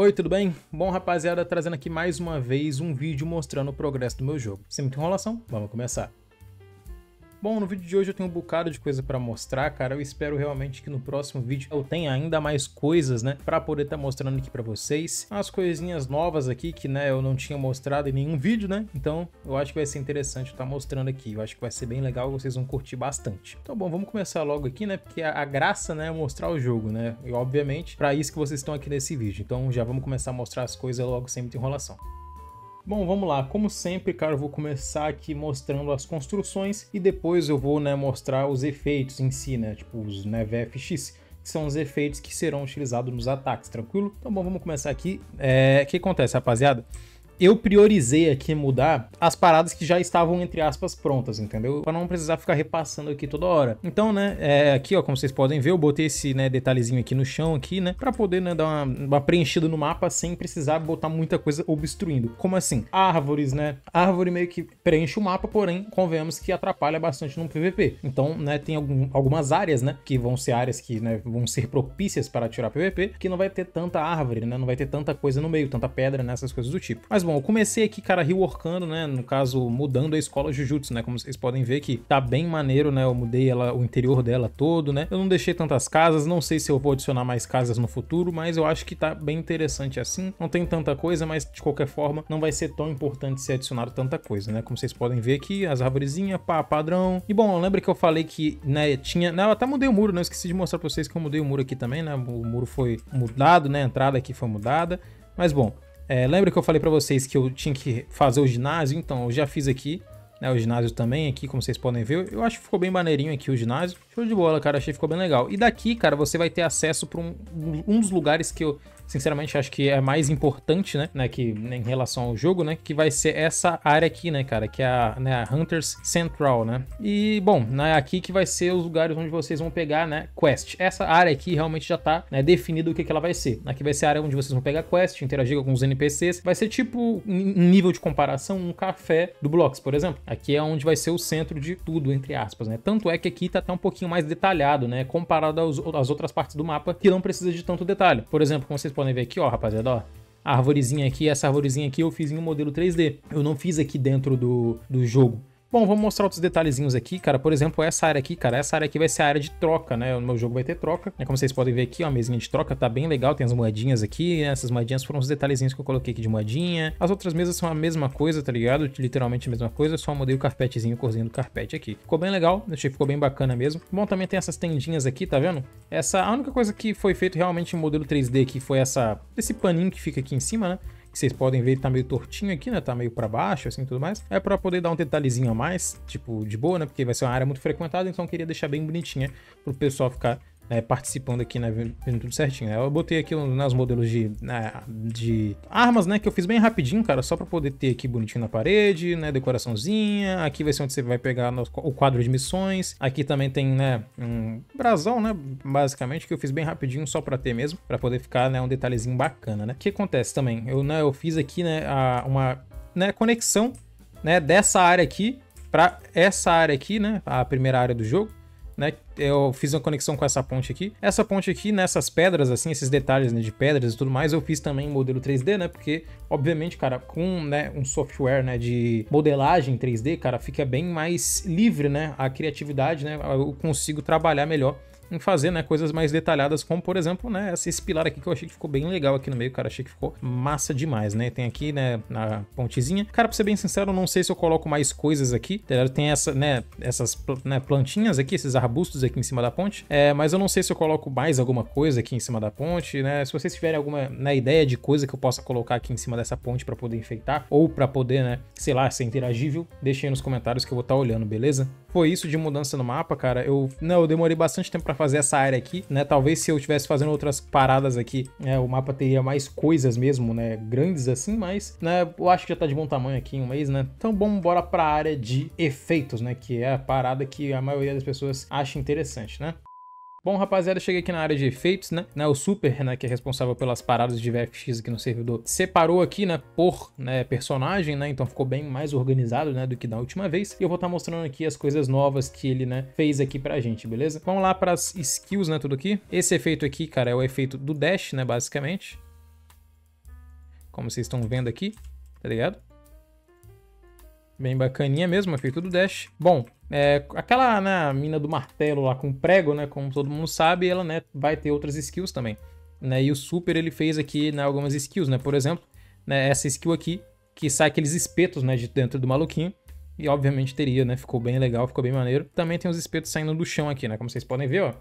Oi, tudo bem? Bom, rapaziada, trazendo aqui mais uma vez um vídeo mostrando o progresso do meu jogo. Sem muita enrolação, vamos começar. Bom, no vídeo de hoje eu tenho um bocado de coisa para mostrar, cara. Eu espero realmente que no próximo vídeo eu tenha ainda mais coisas, né, para poder estar tá mostrando aqui para vocês. Umas coisinhas novas aqui que, né, eu não tinha mostrado em nenhum vídeo, né? Então, eu acho que vai ser interessante estar tá mostrando aqui. Eu acho que vai ser bem legal, vocês vão curtir bastante. Então, bom, vamos começar logo aqui, né? Porque a, a graça, né, é mostrar o jogo, né? E obviamente, para isso que vocês estão aqui nesse vídeo. Então, já vamos começar a mostrar as coisas logo sem muita enrolação. Bom, vamos lá. Como sempre, cara, eu vou começar aqui mostrando as construções e depois eu vou né, mostrar os efeitos em si, né? Tipo os né, VFX, que são os efeitos que serão utilizados nos ataques, tranquilo? Então, bom, vamos começar aqui. É, o que acontece, rapaziada? Eu priorizei aqui mudar as paradas que já estavam, entre aspas, prontas, entendeu? Para não precisar ficar repassando aqui toda hora. Então, né, é, aqui, ó, como vocês podem ver, eu botei esse, né, detalhezinho aqui no chão aqui, né, para poder, né, dar uma, uma, preenchida no mapa sem precisar botar muita coisa obstruindo. Como assim? Árvores, né? Árvore meio que preenche o mapa, porém, convenhamos que atrapalha bastante no PVP. Então, né, tem algum, algumas áreas, né, que vão ser áreas que, né, vão ser propícias para atirar PVP, que não vai ter tanta árvore, né, não vai ter tanta coisa no meio, tanta pedra, nessas né, coisas do tipo. Mas bom, eu comecei aqui, cara, reworkando, né? No caso, mudando a escola Jujutsu, né? Como vocês podem ver que tá bem maneiro, né? Eu mudei ela, o interior dela todo, né? Eu não deixei tantas casas, não sei se eu vou adicionar mais casas no futuro, mas eu acho que tá bem interessante assim. Não tem tanta coisa, mas de qualquer forma não vai ser tão importante ser adicionado tanta coisa, né? Como vocês podem ver aqui, as arvorezinhas, pá, padrão. E bom, lembra que eu falei que, né, tinha... Não, eu até mudei o muro, né? Eu esqueci de mostrar pra vocês que eu mudei o muro aqui também, né? O muro foi mudado, né? A entrada aqui foi mudada. Mas bom, é, lembra que eu falei para vocês que eu tinha que fazer o ginásio? Então, eu já fiz aqui, né, o ginásio também aqui, como vocês podem ver. Eu acho que ficou bem maneirinho aqui o ginásio. Show de bola, cara, achei que ficou bem legal. E daqui, cara, você vai ter acesso para um, um dos lugares que eu sinceramente acho que é mais importante, né, né, que em relação ao jogo, né, que vai ser essa área aqui, né, cara, que é a, né, a Hunters Central, né. E bom, né, aqui que vai ser os lugares onde vocês vão pegar, né, quest. Essa área aqui realmente já tá, né, definido o que que ela vai ser. Aqui vai ser a área onde vocês vão pegar quest, interagir com alguns NPCs. Vai ser tipo nível de comparação um café do Blocks, por exemplo. Aqui é onde vai ser o centro de tudo, entre aspas, né. Tanto é que aqui tá até um pouquinho mais detalhado, né, comparado às outras partes do mapa que não precisa de tanto detalhe. Por exemplo, como vocês podem ver aqui, ó, rapaziada, ó. A arvorezinha aqui, essa arvorezinha aqui eu fiz em um modelo 3D. Eu não fiz aqui dentro do, do jogo. Bom, vamos mostrar outros detalhezinhos aqui, cara. Por exemplo, essa área aqui, cara, essa área aqui vai ser a área de troca, né? O meu jogo vai ter troca. É como vocês podem ver aqui, ó, a mesinha de troca tá bem legal. Tem as moedinhas aqui, né? essas moedinhas foram os detalhezinhos que eu coloquei aqui de moedinha. As outras mesas são a mesma coisa, tá ligado? Literalmente a mesma coisa, só mudei o carpetezinho, corzinho do carpete aqui. Ficou bem legal, achei que ficou bem bacana mesmo. Bom, também tem essas tendinhas aqui, tá vendo? Essa, a única coisa que foi feito realmente em modelo 3D aqui foi essa, esse paninho que fica aqui em cima, né? Que vocês podem ver, tá meio tortinho aqui, né? Tá meio para baixo, assim, tudo mais. É para poder dar um detalhezinho a mais, tipo, de boa, né? Porque vai ser uma área muito frequentada, então queria deixar bem bonitinha pro pessoal ficar né, participando aqui, né, vendo tudo certinho. Né? Eu botei aqui nos modelos de, né, de armas, né, que eu fiz bem rapidinho, cara, só para poder ter aqui bonitinho na parede, né, decoraçãozinha. Aqui vai ser onde você vai pegar o quadro de missões. Aqui também tem, né, um brasão, né, basicamente, que eu fiz bem rapidinho só para ter mesmo, para poder ficar, né, um detalhezinho bacana, né. O que acontece também? Eu, né, eu fiz aqui, né, a, uma, né, conexão, né, dessa área aqui para essa área aqui, né, a primeira área do jogo né? Eu fiz uma conexão com essa ponte aqui. Essa ponte aqui, nessas pedras, assim, esses detalhes né, de pedras e tudo mais, eu fiz também em modelo 3D, né? Porque, obviamente, cara, com né, um software né, de modelagem 3D, cara, fica bem mais livre, né? A criatividade, né? Eu consigo trabalhar melhor em fazer, né, coisas mais detalhadas, como por exemplo, né, esse pilar aqui que eu achei que ficou bem legal aqui no meio, cara, achei que ficou massa demais, né? Tem aqui, né, na pontezinha. Cara, pra ser bem sincero, não sei se eu coloco mais coisas aqui. Tem essa, né, essas né, plantinhas aqui, esses arbustos aqui em cima da ponte, é, mas eu não sei se eu coloco mais alguma coisa aqui em cima da ponte, né? Se vocês tiverem alguma né, ideia de coisa que eu possa colocar aqui em cima dessa ponte para poder enfeitar ou para poder, né, sei lá, ser interagível, deixem nos comentários que eu vou estar tá olhando, beleza? Foi isso de mudança no mapa, cara. Eu, não, eu demorei bastante tempo para fazer essa área aqui, né? Talvez se eu estivesse fazendo outras paradas aqui, né, o mapa teria mais coisas mesmo, né? Grandes assim, mas, né? Eu acho que já tá de bom tamanho aqui em um mês, né? Então, bom, bora pra área de efeitos, né? Que é a parada que a maioria das pessoas acha interessante, né? Bom, rapaziada, cheguei aqui na área de efeitos, né? O Super, né, que é responsável pelas paradas de VFX aqui no servidor, separou aqui, né, por né, personagem, né? Então ficou bem mais organizado, né, do que da última vez. E eu vou estar tá mostrando aqui as coisas novas que ele, né, fez aqui pra gente, beleza? Vamos lá para as skills, né, tudo aqui. Esse efeito aqui, cara, é o efeito do dash, né, basicamente. como vocês estão vendo aqui, tá ligado? Bem bacaninha mesmo, é feito do dash. Bom, é, aquela né, mina do martelo lá com prego, né, como todo mundo sabe, ela né, vai ter outras skills também. Né, e o Super ele fez aqui né, algumas skills, né, por exemplo, né, essa skill aqui, que sai aqueles espetos né, de dentro do maluquinho. E obviamente teria, né, ficou bem legal, ficou bem maneiro. Também tem os espetos saindo do chão aqui, né, como vocês podem ver, ó.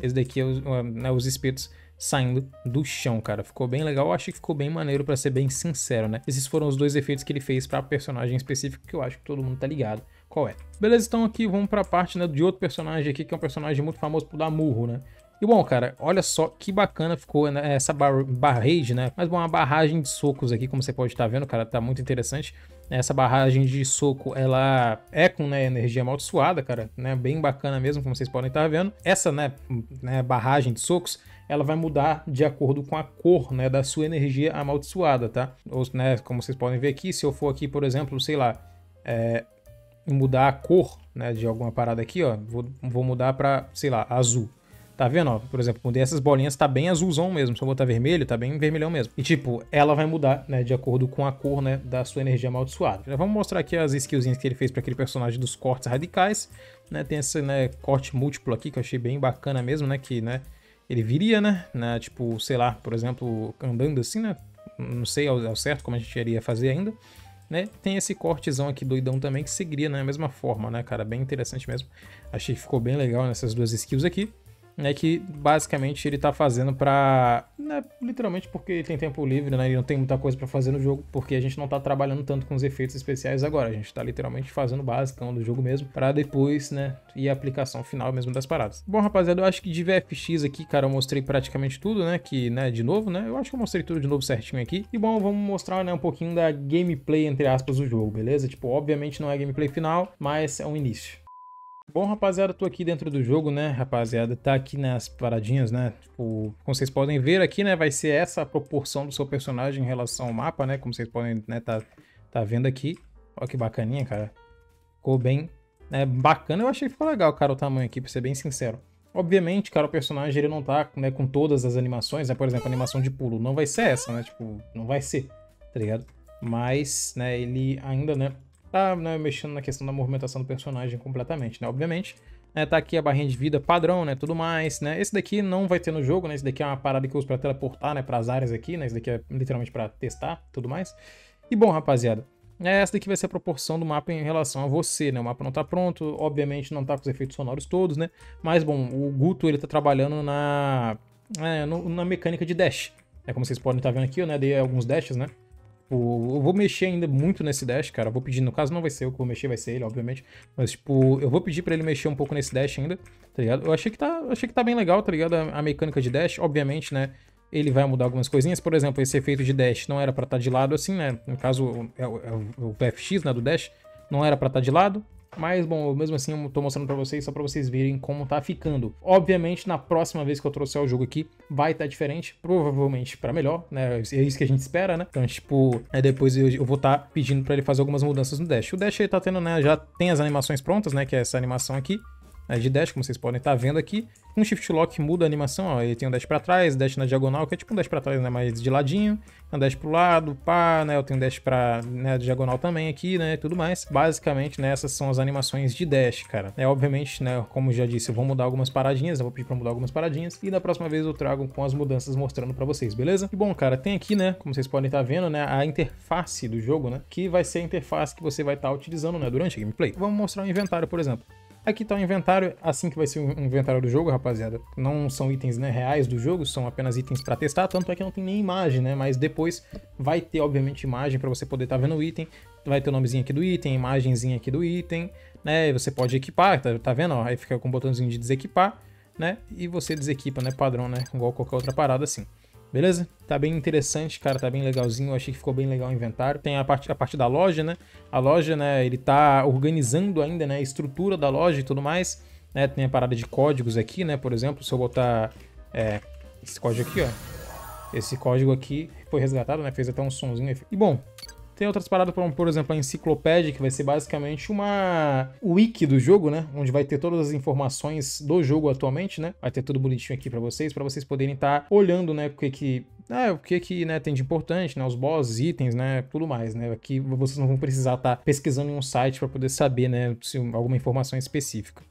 Esse daqui é os, né, os espetos saindo do chão, cara. Ficou bem legal. Eu acho que ficou bem maneiro, para ser bem sincero, né? Esses foram os dois efeitos que ele fez pra personagem específico, que eu acho que todo mundo tá ligado qual é. Beleza, então aqui vamos pra parte né, de outro personagem aqui, que é um personagem muito famoso por dar murro, né? E bom, cara, olha só que bacana ficou né, essa bar barrage, né? Mas bom, uma barragem de socos aqui, como você pode estar tá vendo, cara, tá muito interessante. Essa barragem de soco, ela é com né, energia amaldiçoada, cara, né? Bem bacana mesmo, como vocês podem estar vendo. Essa, né, né, barragem de socos, ela vai mudar de acordo com a cor, né, da sua energia amaldiçoada, tá? Ou, né, como vocês podem ver aqui, se eu for aqui, por exemplo, sei lá, é, mudar a cor, né, de alguma parada aqui, ó, vou, vou mudar para, sei lá, azul. Tá vendo, ó? Por exemplo, mudei essas bolinhas, tá bem azulzão mesmo. Se eu botar vermelho, tá bem vermelhão mesmo. E tipo, ela vai mudar, né, de acordo com a cor, né, da sua energia amaldiçoada. Já vamos mostrar aqui as skillzinhas que ele fez para aquele personagem dos cortes radicais, né? Tem esse, né, corte múltiplo aqui que eu achei bem bacana mesmo, né, que, né, ele viria, né, né, tipo, sei lá, por exemplo, andando assim, né? Não sei ao, ao certo como a gente iria fazer ainda. Né? Tem esse cortezão aqui doidão também que seguiria na né, mesma forma, né, cara? Bem interessante mesmo. Achei que ficou bem legal nessas duas skills aqui né, que basicamente ele tá fazendo pra. Né, literalmente porque ele tem tempo livre, né? E não tem muita coisa para fazer no jogo, porque a gente não tá trabalhando tanto com os efeitos especiais agora. A gente tá literalmente fazendo o basicão do jogo mesmo, para depois, né, ir a aplicação final mesmo das paradas. Bom, rapaziada, eu acho que de VFX aqui, cara, eu mostrei praticamente tudo, né? Que, né, de novo, né? Eu acho que eu mostrei tudo de novo certinho aqui. E bom, vamos mostrar, né, um pouquinho da gameplay, entre aspas, do jogo, beleza? Tipo, obviamente não é gameplay final, mas é um início. Bom, rapaziada, tô aqui dentro do jogo, né, rapaziada, tá aqui nas paradinhas, né, tipo, como vocês podem ver aqui, né, vai ser essa a proporção do seu personagem em relação ao mapa, né, como vocês podem, né, tá, tá vendo aqui. Olha que bacaninha, cara. Ficou bem, né, bacana, eu achei que ficou legal, cara, o tamanho aqui, pra ser bem sincero. Obviamente, cara, o personagem, ele não tá, né, com todas as animações, né, por exemplo, a animação de pulo, não vai ser essa, né, tipo, não vai ser, tá ligado? Mas, né, ele ainda, né, tá né, mexendo na questão da movimentação do personagem completamente, né? Obviamente, né, tá aqui a barrinha de vida padrão, né? Tudo mais, né? Esse daqui não vai ter no jogo, né? Esse daqui é uma parada que eu uso pra teleportar, né? Pras áreas aqui, né? Esse daqui é literalmente pra testar tudo mais. E bom, rapaziada, é, essa daqui vai ser a proporção do mapa em relação a você, né? O mapa não tá pronto, obviamente não tá com os efeitos sonoros todos, né? Mas, bom, o Guto, ele tá trabalhando na, é, no, na mecânica de dash. É como vocês podem estar tá vendo aqui, eu né, dei alguns dashes, né? Tipo, eu vou mexer ainda muito nesse dash, cara. Vou pedir, no caso não vai ser eu que vou mexer, vai ser ele, obviamente. Mas, tipo, eu vou pedir pra ele mexer um pouco nesse dash ainda, tá ligado? Eu achei que tá, achei que tá bem legal, tá ligado? A, a mecânica de dash, obviamente, né? Ele vai mudar algumas coisinhas. Por exemplo, esse efeito de dash não era pra estar tá de lado assim, né? No caso, é, é, é o PFX, né, do dash, não era pra estar tá de lado. Mas, bom, mesmo assim eu tô mostrando pra vocês só pra vocês verem como tá ficando. Obviamente, na próxima vez que eu trouxer o jogo aqui, vai estar tá diferente, provavelmente pra melhor, né? É isso que a gente espera, né? Então, tipo, é depois eu, eu vou estar tá pedindo pra ele fazer algumas mudanças no Dash. O Dash aí tá tendo, né, já tem as animações prontas, né, que é essa animação aqui né, de dash, como vocês podem estar tá vendo aqui. Um shift lock muda a animação, ó, ele tem um dash para trás, dash na diagonal, que é tipo um dash para trás, né, mais de ladinho, um dash pro lado, pá, né, eu tenho um dash para né, diagonal também aqui, né, tudo mais. Basicamente, né, essas são as animações de dash, cara. É, obviamente, né, como já disse, eu vou mudar algumas paradinhas, eu vou pedir para mudar algumas paradinhas, e da próxima vez eu trago com as mudanças mostrando para vocês, beleza? E bom, cara, tem aqui, né, como vocês podem estar tá vendo, né, a interface do jogo, né, que vai ser a interface que você vai estar tá utilizando, né, durante a gameplay. Vamos mostrar o inventário, por exemplo. Aqui tá o inventário, assim que vai ser o inventário do jogo, rapaziada. Não são itens né, reais do jogo, são apenas itens para testar, tanto é que não tem nem imagem, né? Mas depois vai ter, obviamente, imagem para você poder estar tá vendo o item. Vai ter o nomezinho aqui do item, imagenzinha aqui do item, né? Você pode equipar, tá, tá vendo? Ó, aí fica com o botãozinho de desequipar, né? E você desequipa, né? Padrão, né? Igual qualquer outra parada assim. Beleza? Tá bem interessante, cara, tá bem legalzinho. Eu achei que ficou bem legal o inventário. Tem a parte, a parte da loja, né? A loja, né, ele tá organizando ainda, né, a estrutura da loja e tudo mais. Né? Tem a parada de códigos aqui, né? Por exemplo, se eu botar é, esse código aqui, ó. Esse código aqui foi resgatado, né? Fez até um sonzinho. E bom, Tem outras paradas, como, por exemplo, a enciclopédia, que vai ser basicamente uma wiki do jogo, né? Onde vai ter todas as informações do jogo atualmente, né? Vai ter tudo bonitinho aqui para vocês, para vocês poderem estar tá olhando, né? O que que é, o que que né, tem de importante, né, os bosses, itens, né, tudo mais, né, aqui vocês não vão precisar estar tá pesquisando em um site para poder saber, né, se alguma informação específica.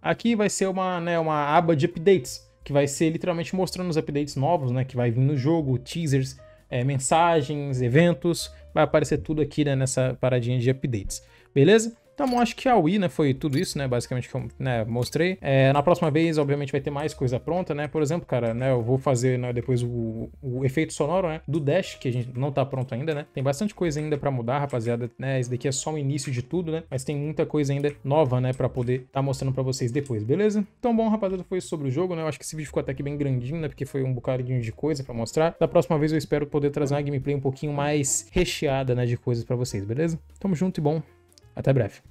Aqui vai ser uma, né, uma aba de updates, que vai ser literalmente mostrando os updates novos, né, que vai vir no jogo, teasers, é, mensagens, eventos, vai aparecer tudo aqui né, nessa paradinha de updates, beleza? Então, acho que a Wii, né, foi tudo isso, né, basicamente que eu né, mostrei. É, na próxima vez, obviamente, vai ter mais coisa pronta, né? Por exemplo, cara, né, eu vou fazer né, depois o, o, efeito sonoro, né, do Dash, que a gente não tá pronto ainda, né? Tem bastante coisa ainda para mudar, rapaziada, né? Esse daqui é só o início de tudo, né? Mas tem muita coisa ainda nova, né, para poder tá mostrando para vocês depois, beleza? Então, bom, rapaziada, foi sobre o jogo, né? Eu acho que esse vídeo ficou até aqui bem grandinho, né, porque foi um bocadinho de coisa para mostrar. Da próxima vez eu espero poder trazer uma gameplay um pouquinho mais recheada, né, de coisas para vocês, beleza? Tamo junto e bom, até breve.